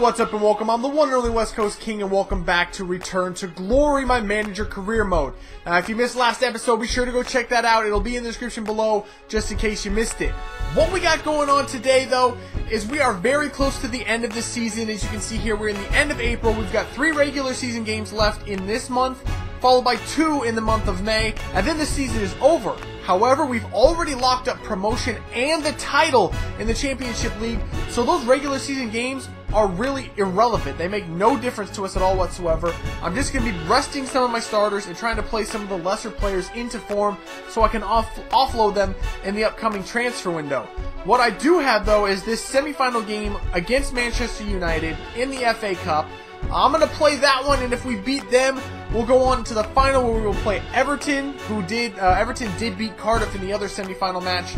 what's up and welcome. I'm the one and only West Coast King and welcome back to Return to Glory, my manager career mode. Now, if you missed last episode, be sure to go check that out. It'll be in the description below just in case you missed it. What we got going on today, though, is we are very close to the end of the season. As you can see here, we're in the end of April. We've got three regular season games left in this month, followed by two in the month of May, and then the season is over. However, we've already locked up promotion and the title in the Championship League, so those regular season games are really irrelevant. They make no difference to us at all whatsoever. I'm just going to be resting some of my starters and trying to play some of the lesser players into form so I can off offload them in the upcoming transfer window. What I do have, though, is this semifinal game against Manchester United in the FA Cup. I'm going to play that one, and if we beat them, we'll go on to the final where we will play Everton, who did, uh, Everton did beat Cardiff in the other semifinal match.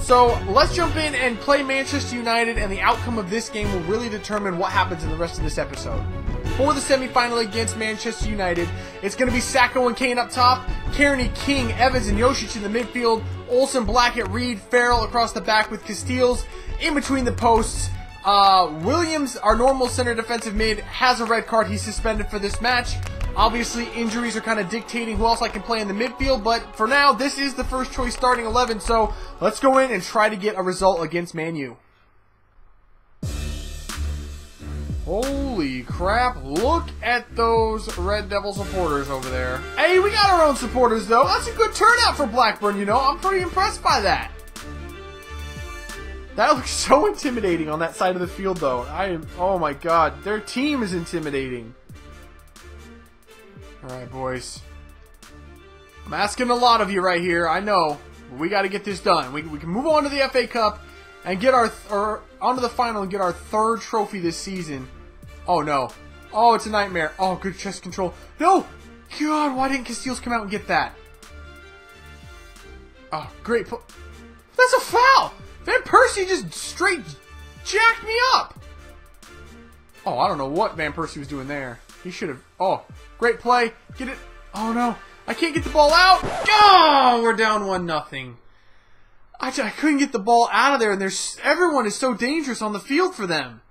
So let's jump in and play Manchester United, and the outcome of this game will really determine what happens in the rest of this episode. For the semifinal against Manchester United, it's going to be Sakho and Kane up top, Kearney, King, Evans, and Josic in the midfield, Olsen, Blackett, Reed, Farrell across the back with Casteels in between the posts. Uh, Williams, our normal center defensive mid, has a red card. He's suspended for this match. Obviously, injuries are kind of dictating who else I can play in the midfield, but for now, this is the first choice starting 11, so let's go in and try to get a result against Man U. Holy crap, look at those Red Devil supporters over there. Hey, we got our own supporters, though. That's a good turnout for Blackburn, you know. I'm pretty impressed by that. That looks so intimidating on that side of the field, though. I am, oh my god, their team is intimidating. Alright, boys. I'm asking a lot of you right here, I know. We got to get this done. We, we can move on to the FA Cup and get our, or onto the final and get our third trophy this season. Oh, no. Oh, it's a nightmare. Oh, good chest control. No! God, why didn't Casteels come out and get that? Oh, great. That's a foul! Van Persie just straight jacked me up! Oh, I don't know what Van Persie was doing there. He should have... Oh, great play. Get it. Oh, no. I can't get the ball out. Oh, we're down 1 nothing. I, I couldn't get the ball out of there, and there's everyone is so dangerous on the field for them.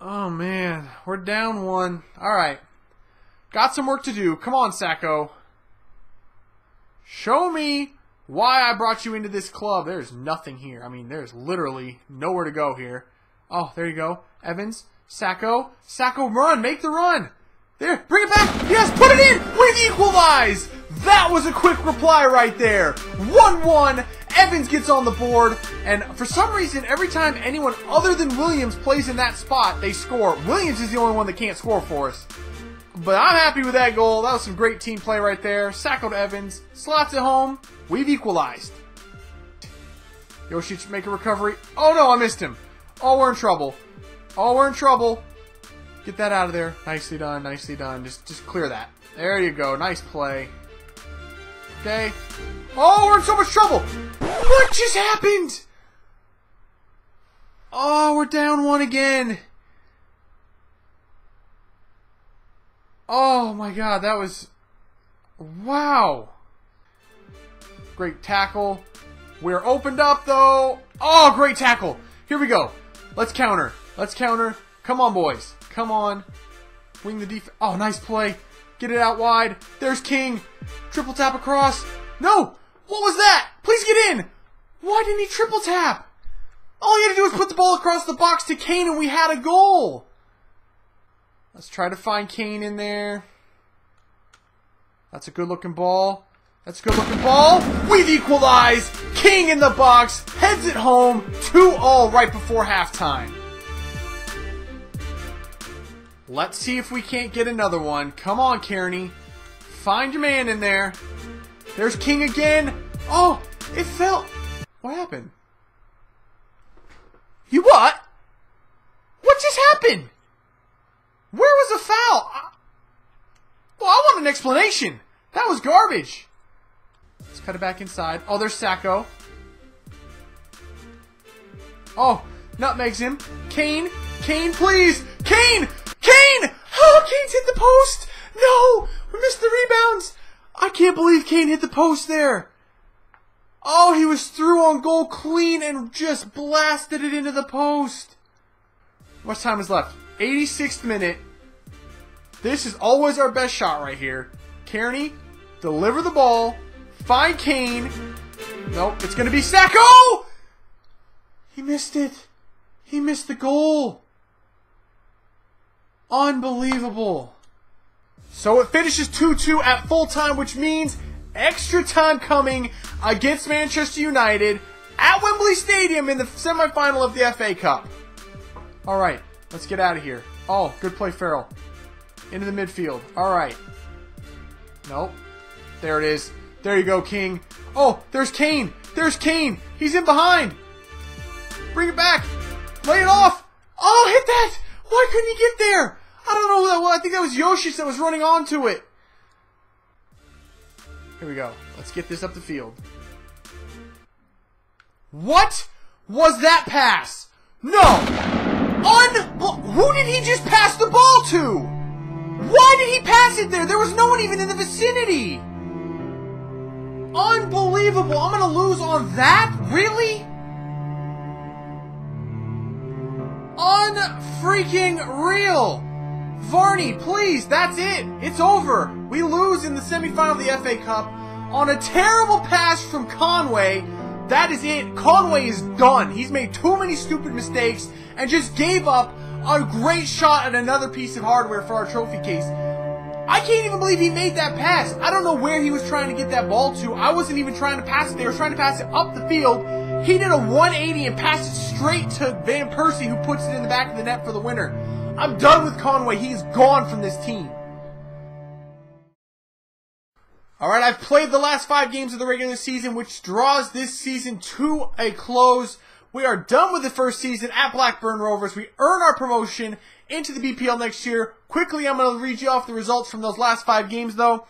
Oh, man. We're down 1. All right. Got some work to do. Come on, Sakho. Show me why I brought you into this club. There's nothing here. I mean, there's literally nowhere to go here. Oh, there you go. Evans, Sakho, Sakho, run, make the run. There, bring it back. Yes, put it in. We've equalized. That was a quick reply right there. 1-1. Evans gets on the board, and for some reason, every time anyone other than Williams plays in that spot, they score. Williams is the only one that can't score for us. But I'm happy with that goal. That was some great team play right there. Sakho to Evans. Slots it home. We've equalized. Josic make a recovery. Oh no, I missed him. Oh, we're in trouble. Oh, we're in trouble. Get that out of there. Nicely done, nicely done. Just just clear that. There you go. Nice play. Okay. Oh, we're in so much trouble. What just happened? Oh, we're down one again. Oh my god, that was... Wow. Great tackle. We're opened up, though. Oh, great tackle. Here we go. Let's counter. Let's counter. Come on, boys. Come on. Wing the defense. Oh, nice play. Get it out wide. There's King. Triple tap across. No! What was that? Please get in! Why didn't he triple tap? All he had to do was put the ball across the box to Kane and we had a goal. Let's try to find Kane in there. That's a good looking ball. That's a good looking ball. We've equalized. King in the box. Heads it home. 2 all right before halftime. Let's see if we can't get another one. Come on, Kearney. Find your man in there. There's King again. Oh, it fell. What happened? You what? What just happened? Where was the foul? I, well, I want an explanation. That was garbage. Let's cut it back inside. Oh, there's Sakho. Oh, nutmegs him. Kane. Kane, please. Kane! Kane! Ah, oh, Kane's hit the post. No! We missed the rebounds. I can't believe Kane hit the post there. Oh, he was through on goal clean and just blasted it into the post. much time is left? 86th minute. This is always our best shot right here. Kearney, deliver the ball. Find Kane. Nope, it's going to be Sakho! He missed it. He missed the goal. Unbelievable. So it finishes 2-2 at full time, which means extra time coming against Manchester United at Wembley Stadium in the semifinal of the FA Cup. All right, let's get out of here. Oh, good play, Farrell. Into the midfield. All right. Nope. There it is. There you go, King. Oh, there's Kane. There's Kane. He's in behind. Bring it back. Lay it off. Oh, hit that. Why couldn't he get there? I don't know who that was. I think that was Yoshis that was running onto it. Here we go. Let's get this up the field. What was that pass? No! Un- Who did he just pass the ball to? Why did he pass it there? There was no one even in the vicinity. Unbelievable. I'm to lose on that? Really? Unfreaking real. Varney, please, that's it. It's over. We lose in the semifinal of the FA Cup on a terrible pass from Conway. That is it. Conway is done. He's made too many stupid mistakes and just gave up a great shot at another piece of hardware for our trophy case. I can't even believe he made that pass. I don't know where he was trying to get that ball to. I wasn't even trying to pass it. They were trying to pass it up the field. He did a 180 and passed it straight to Van Persie, who puts it in the back of the net for the winner. I'm done with Conway. He's gone from this team. Alright, I've played the last five games of the regular season, which draws this season to a close. We are done with the first season at Blackburn Rovers. We earn our promotion into the BPL next year. Quickly, I'm going to read you off the results from those last five games, though.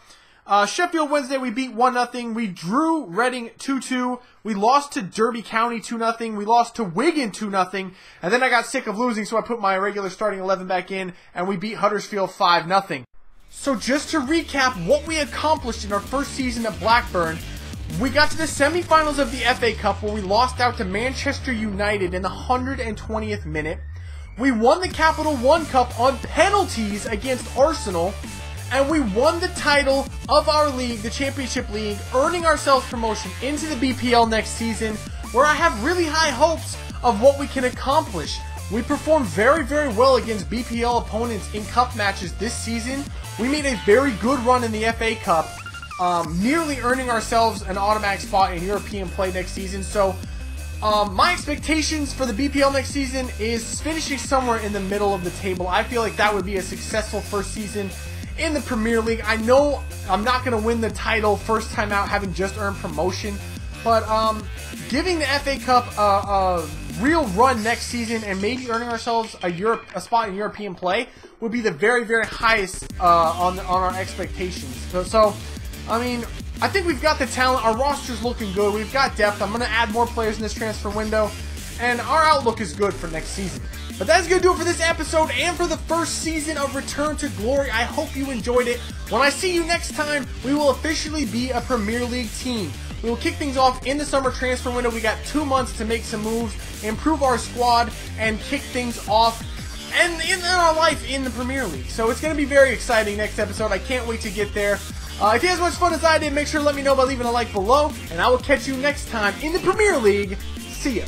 Uh, Sheffield Wednesday, we beat 1-0. We drew Reading 2-2. We lost to Derby County 2-0. We lost to Wigan 2-0. And then I got sick of losing, so I put my regular starting 11 back in, and we beat Huddersfield 5-0. So just to recap what we accomplished in our first season at Blackburn, we got to the semifinals of the FA Cup where we lost out to Manchester United in the 120th minute. We won the Capital One Cup on penalties against Arsenal and we won the title of our league, the Championship League, earning ourselves promotion into the BPL next season, where I have really high hopes of what we can accomplish. We performed very, very well against BPL opponents in cup matches this season. We made a very good run in the FA Cup, um, nearly earning ourselves an automatic spot in European play next season. So, um, my expectations for the BPL next season is finishing somewhere in the middle of the table. I feel like that would be a successful first season in the Premier League. I know I'm not going to win the title first time out, having just earned promotion, but um, giving the FA Cup a, a, real run next season and maybe earning ourselves a Europe a spot in European play would be the very very highest uh, on on our expectations. So, so, I mean. I think we've got the talent. Our roster's looking good. We've got depth. I'm going to add more players in this transfer window. And our outlook is good for next season. But that's going to do it for this episode and for the first season of Return to Glory. I hope you enjoyed it. When I see you next time, we will officially be a Premier League team. We will kick things off in the summer transfer window. We got two months to make some moves, improve our squad, and kick things off and in our life in the Premier League. So it's going to be very exciting next episode. I can't wait to get there. Uh, if you had as much fun as I did, make sure to let me know by leaving a like below, and I will catch you next time in the Premier League. See ya.